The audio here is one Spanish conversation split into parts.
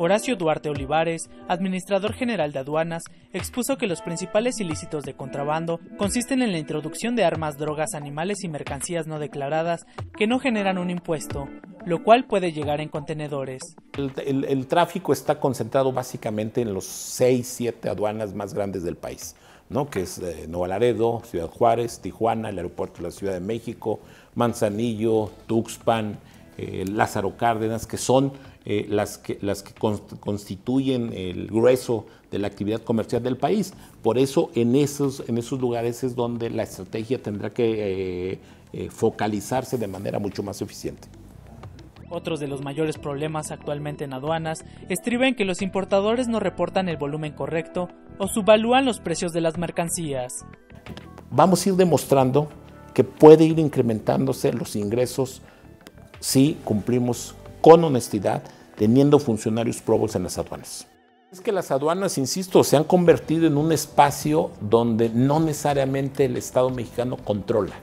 Horacio Duarte Olivares, administrador general de aduanas, expuso que los principales ilícitos de contrabando consisten en la introducción de armas, drogas, animales y mercancías no declaradas que no generan un impuesto, lo cual puede llegar en contenedores. El, tráfico está concentrado básicamente en los 6, 7 aduanas más grandes del país. ¿no? que es eh, Laredo, Ciudad Juárez, Tijuana, el aeropuerto de la Ciudad de México, Manzanillo, Tuxpan, eh, Lázaro Cárdenas, que son eh, las que, las que constituyen el grueso de la actividad comercial del país. Por eso en esos, en esos lugares es donde la estrategia tendrá que eh, eh, focalizarse de manera mucho más eficiente. Otros de los mayores problemas actualmente en aduanas estriben que los importadores no reportan el volumen correcto o subvalúan los precios de las mercancías. Vamos a ir demostrando que puede ir incrementándose los ingresos si cumplimos con honestidad teniendo funcionarios probos en las aduanas. Es que las aduanas, insisto, se han convertido en un espacio donde no necesariamente el Estado mexicano controla,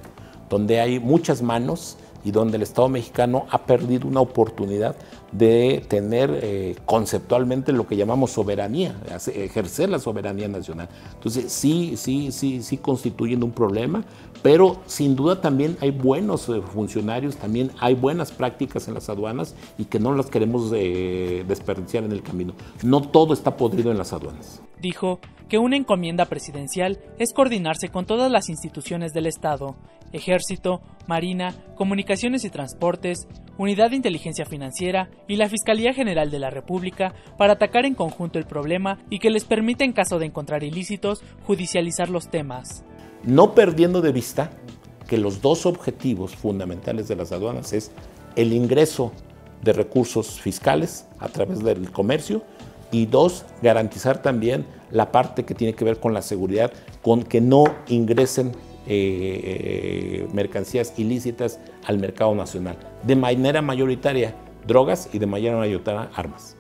donde hay muchas manos y donde el Estado mexicano ha perdido una oportunidad de tener eh, conceptualmente lo que llamamos soberanía, ejercer la soberanía nacional. Entonces sí, sí, sí, sí constituyen un problema, pero sin duda también hay buenos eh, funcionarios, también hay buenas prácticas en las aduanas y que no las queremos eh, desperdiciar en el camino. No todo está podrido en las aduanas. Dijo que una encomienda presidencial es coordinarse con todas las instituciones del Estado, Ejército, Marina, Comunicaciones y Transportes, Unidad de Inteligencia Financiera y la Fiscalía General de la República para atacar en conjunto el problema y que les permita en caso de encontrar ilícitos judicializar los temas. No perdiendo de vista que los dos objetivos fundamentales de las aduanas es el ingreso de recursos fiscales a través del comercio y dos, garantizar también la parte que tiene que ver con la seguridad, con que no ingresen eh, eh, mercancías ilícitas al mercado nacional. De manera mayoritaria drogas y de manera mayoritaria armas.